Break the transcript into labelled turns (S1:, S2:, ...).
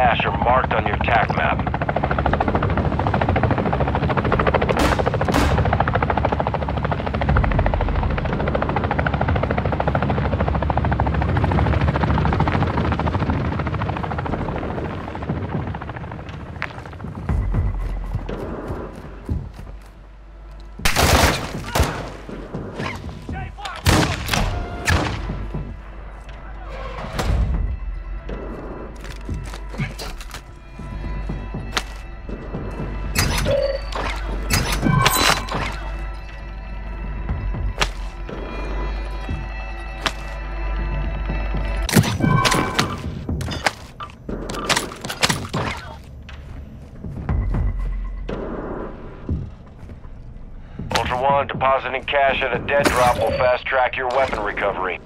S1: cash are marked on your TAC map. Ultra One, depositing cash at a dead drop will fast track your weapon recovery.